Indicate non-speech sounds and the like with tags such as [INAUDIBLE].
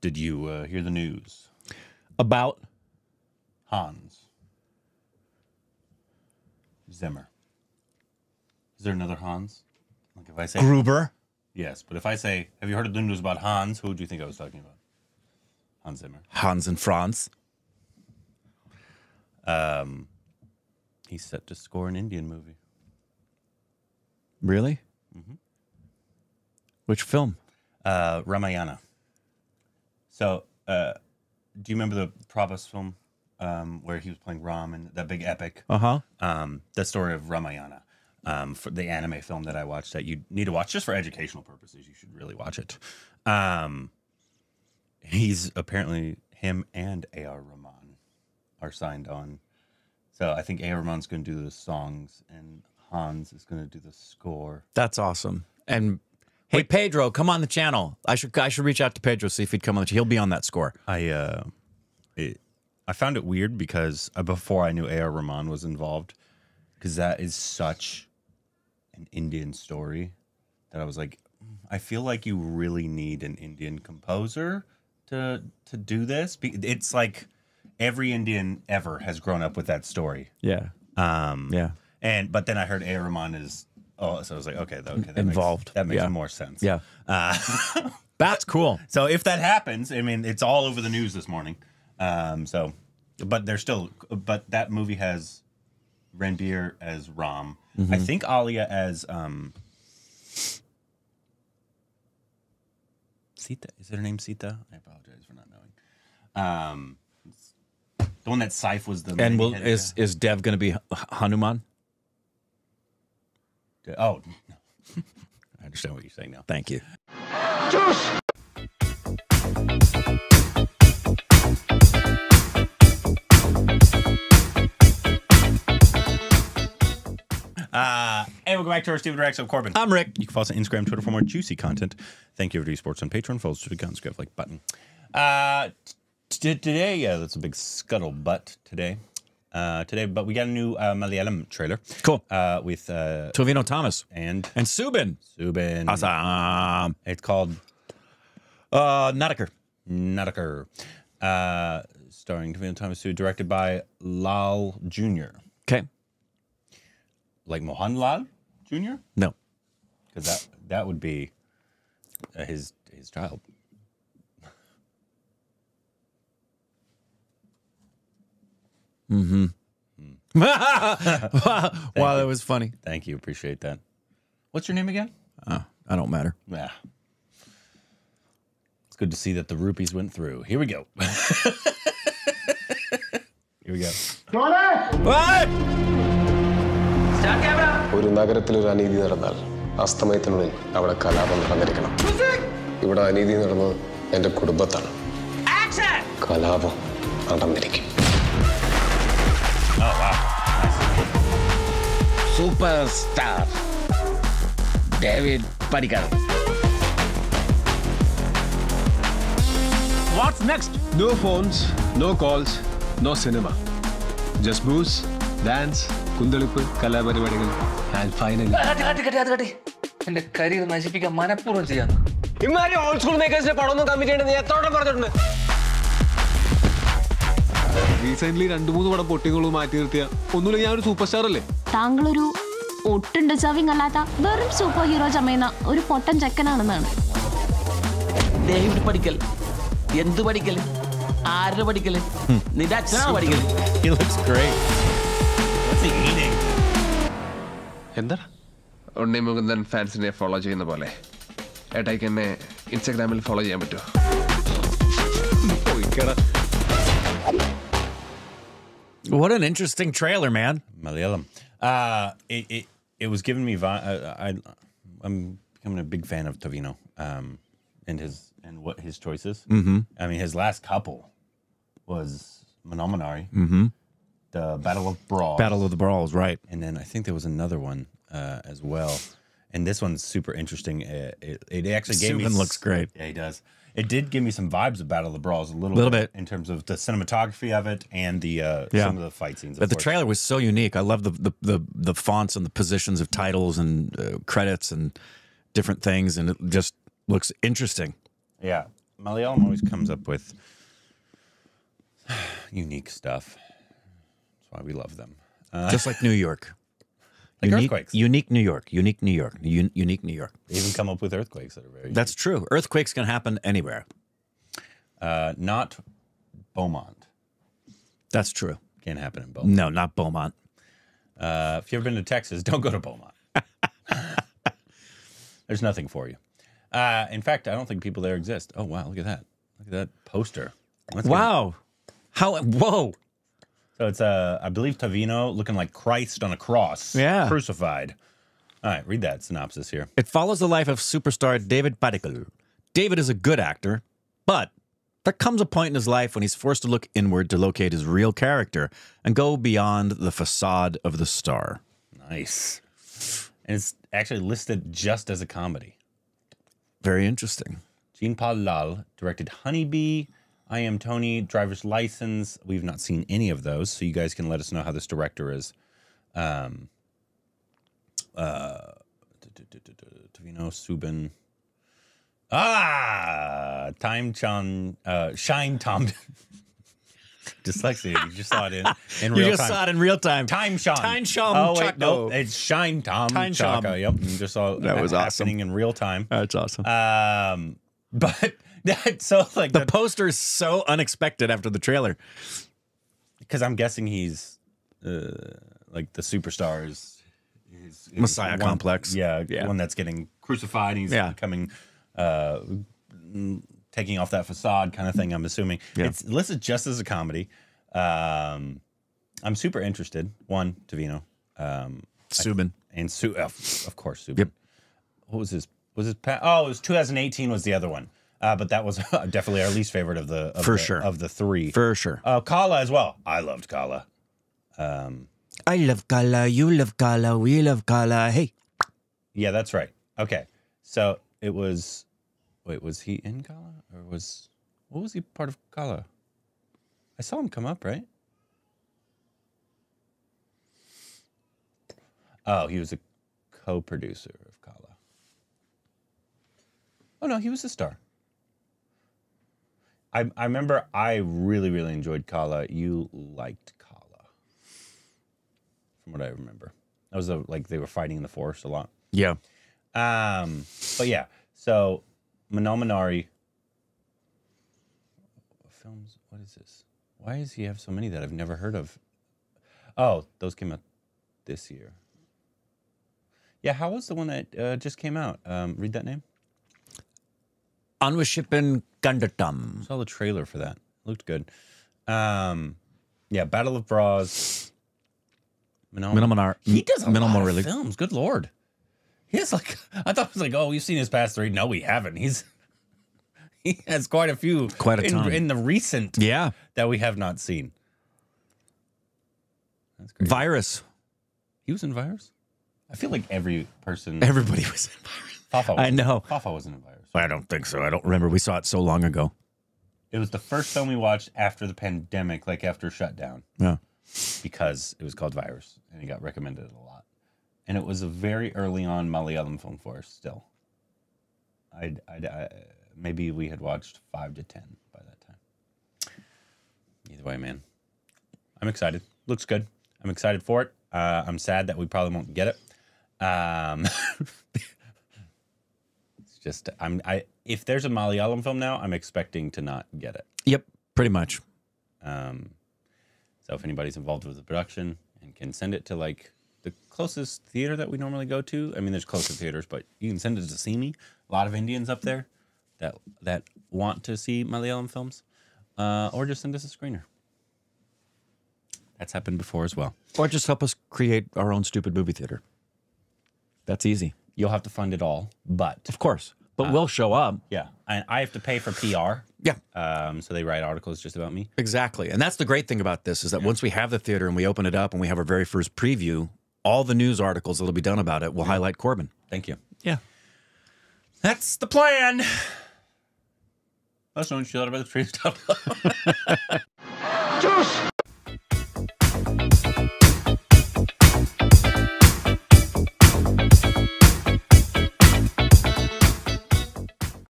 Did you uh, hear the news? About Hans Zimmer. Is there another Hans? Like if I say Gruber. yes, but if I say, "Have you heard of the news about Hans?" Who do you think I was talking about? Hans Zimmer. Hans and Franz. He's set to score an Indian movie. Really? Which film? Uh, Ramayana. So, uh, do you remember the Prabhas film um, where he was playing Ram and that big epic? Uh huh. um, the story of Ramayana, um, for the anime film that I watched that you need to watch just for educational purposes. You should really watch it. Um, he's apparently him and A.R. Rahman are signed on. So I think A.R. Rahman's going to do the songs and Hans is going to do the score. That's awesome. And hey, Pedro, come on the channel. I should I should reach out to Pedro see if he'd come on. The, he'll be on that score. I uh, it, I found it weird because uh, before I knew A.R. Rahman was involved, because that is such an Indian story that I was like, "Mm, I feel like you really need an Indian composer to to do this. It's like every Indian ever has grown up with that story. Yeah. Um, Yeah. and but then I heard A.R. Rahman is oh, so I was like, okay, okay, that Involved. Makes, that makes Yeah. more sense. Yeah. Uh, [LAUGHS] That's cool. so if that happens, I mean, it's all over the news this morning. Um, so, but there's still, but that movie has Ranbir as Ram. I think Alia as um, Sita. Is her name Sita? I apologize for not knowing. Um, the one that Saif was the And will is is Dev going to be Hanuman? Guy. oh. [LAUGHS] I understand what you're saying now. Thank you. we'll go back to our Stupid Reactions of Korbin. I'm Rick. You can follow us on Instagram, Twitter for more juicy content. Thank you, Everyday Sports on Patreon. Follow us to the Gunscript like button. Uh, t- today, yeah, that's a big scuttlebutt today. Uh, today, but we got a new uh, Malayalam trailer. Cool. Uh, with uh, Tovino Thomas and and Soubin. Soubin. Awesome. It's called Uh. Nadikar. Uh, starring Tovino Thomas, Sue, directed by Lal Jr. Okay. Like Mohan Lal Jr. No. because that that would be uh, his his child. [LAUGHS] wow, that was funny. Thank you, appreciate that. What's your name again? Oh, I don't matter. Yeah, it's good to see that the rupees went through. Here we go. [LAUGHS] Here we go. What? ഒരു നഗരത്തിൽ ഒരു അനീതി നടന്നാൽ അസ്തമയത്തിനുള്ളിൽ അവിടെ കലാപം നടന്നിരിക്കണം ഇവിടെ അനീതി നടന്നത് എന്റെ കുടുംബത്താണ് കലാപം നടന്നിരിക്കും Superstar David Padikkar. What's next? No phones, no calls, no cinema. Just booze, dance, കുന്തളിപ്പ് കലാപരിപാടികൾ ആൻഡ് കാട്ടി എന്റെ കരിയർ നശിപ്പിക്കാൻ മനഃപൂർവം ചെയ്യാൻ ഇമാരി ഓൾഡ് സ്കൂൾ മേക്കേഴ്സിന്റെ പടമൊന്നും കമ്മിറ്റ് ചെയ്യണമെന്ന് ഞാൻ എത്ര പറഞ്ഞിട്ടുണ്ട് റീസെന്റ് രണ്ടു മൂന്ന് പടം പൊട്ടികളും മാറ്റി നിർത്തിയ. ഒന്നുമില്ല ഞാൻ ഒരു സൂപ്പർ സ്റ്റാർ അല്ലേ? താങ്കളൊരു ഒട്ടും ഡിസേർവിംഗ് അല്ലാത്ത വെറും സൂപ്പർ ഹീറോ ചമയുന്ന ഒരു പൊട്ടൻ ചെക്കനാണെന്നാണ്. ഡേവിഡ് പഠിക്കൽ. എന്ത് പഠിക്കൽ? ആരുടെ പഠിക്കൽ? നിന്റെ അച്ഛനാണ് പഠിക്കൽ? എന്താ ഉണ്ണി മുകുന്ദൻ ഫാൻസിനെ ഫോളോ ചെയ്യുന്ന പോലെ. ഏട്ടായിക്ക് എന്നെ ഇൻസ്റ്റാഗ്രാമിൽ ഫോളോ ചെയ്യാൻ പറ്റുമോ? What an interesting trailer, man. Malayalam. Uh, it, it it was giving me. Vi- uh, I I'm becoming a big fan of Tovino. Um, and his and what his choices. Mm-hmm. I mean, his last couple was Manominari. Mm-hmm. The Battle of Brawl. Battle of the Brawls, right? and then I think there was another one uh, as well. And this one's super interesting. Uh, It, it actually gave me Soubin looks great. Yeah, he does. It did give me some vibes of Battle of the Brawls a little, Little bit. in terms of the cinematography of it and the uh, Yeah. some of the fight scenes. of But the course. trailer was so unique. I love the the the, the fonts and the positions of titles and uh, credits and different things, and it just looks interesting. Yeah. Malayalam always comes up with [SIGHS] unique stuff. That's why we love them. Uh, Just like New York. [LAUGHS] Like unique, earthquakes. Unique New York. Unique New York. Un- unique New York. they even come up with earthquakes that are very. That's true. Earthquakes can happen anywhere. uh, not Beaumont. That's true. Can't happen in Beaumont. No, not Beaumont. Uh, if you've ever been to Texas, [LAUGHS] don't go to Beaumont. [LAUGHS] There's nothing for you. Uh, in fact, I don't think people there exist. Oh wow, look at that! Look at that poster. Good. Wow. How? Whoa. So it's uh, I believe Tovino looking like Christ on a cross, Yeah. crucified. All right, read that synopsis here. It follows the life of superstar David Padikkal. David is a good actor, but there comes a point in his life when he's forced to look inward to locate his real character and go beyond the facade of the star. Nice, and it's actually listed just as a comedy. Very interesting. Jean Paul Lal directed Honeybee, I Am Tony, Driver's License. We've not seen any of those, so you guys can let us know how this director is. Um, uh, Tovino Soubin. Ah, Time Chan, uh, Shine Tom. [LAUGHS] Dyslexia. You just saw it in, in [LAUGHS] You just time. saw it in real time. Time Sean. Time Sean Oh wait, Chacko. nope. It's Shine Tom Time Sean. Yep. You just saw That was awesome. in real time. That's awesome. Um, [LAUGHS] but [LAUGHS] that so like the poster is so unexpected after the trailer. because I'm guessing he's uh, like the superstar is, is- is Messiah one- complex. Yeah, Yeah. one that's getting crucified. And he's Yeah. becoming uh, taking off that facade kind of thing. I'm assuming Yeah. it's listed just as a comedy. Um, I'm super interested. One, Tovino. Um, Soubin. and Su- of, of course, Soubin. Yep. What was his? Was his? Pa- oh, it was 2018 was the other one. Uh, but that was [LAUGHS] definitely our least favorite of the of For the, sure. of the three. For sure. Uh, Kala as well. I loved Kala. Um, I love Kala. You love Kala. We love Kala. Hey. yeah, that's right. Okay, so it was. Wait, was he in Kala or was what was he part of Kala? I saw him come up, right? Oh, he was a co-producer of Kala. Oh no, he was a star. I I remember I really really enjoyed Kala. You liked Kala, from what I remember. That was a, like they were fighting in the forest a lot. Yeah. Um, but yeah, so Manal films. What is this? Why does he have so many that I've never heard of? Oh, those came out this year. Yeah, how was the one that uh, just came out? Um, read that name. Anweshippin Kandethum. Saw the trailer for that. Looked good. Um, yeah, Battle of Bras. Minimal He does a minimal lot really. of films. Good lord. He has like [LAUGHS] I thought it was like, oh, we've seen his past three. No, we haven't. He's [LAUGHS] he has quite a few. Quite a in, ton. in the recent Yeah. that we have not seen. That's great. Virus. he was in Virus. I feel like every person. Everybody was in Virus. Fafa I know. Fafa wasn't in Virus. I don't think so. I don't remember. We saw it so long ago. It was the first film we watched after the pandemic, like after shutdown. Yeah. because it was called Virus and it got recommended a lot. And it was a very early on Malayalam film for us still. I'd, I'd, I, maybe we had watched five to 10 by that time. Either way, man, I'm excited. Looks good. I'm excited for it. Uh, I'm sad that we probably won't get it. Um, [LAUGHS] it's just, I'm, I, if there's a Malayalam film now, I'm expecting to not get it. Yep. Pretty much. Um, so if anybody's involved with the production and can send it to like the closest theater that we normally go to, I mean, there's closer theaters, but you can send it to see me. A lot of Indians up there that that want to see Malayalam films, uh, or just send us a screener. That's happened before as well. Or just help us create our own stupid movie theater. That's easy. You'll have to fund it all, but Of course. But we'll show up. yeah, and I have to pay for PR. Yeah. Um, so they write articles just about me. Exactly. And that's the great thing about this is that once we have the theater and we open it up and we have our very first preview, all the news articles that'll be done about it will highlight Korbin. Thank you. Yeah. That's the plan. Let us know what you thought about the trees. [LAUGHS]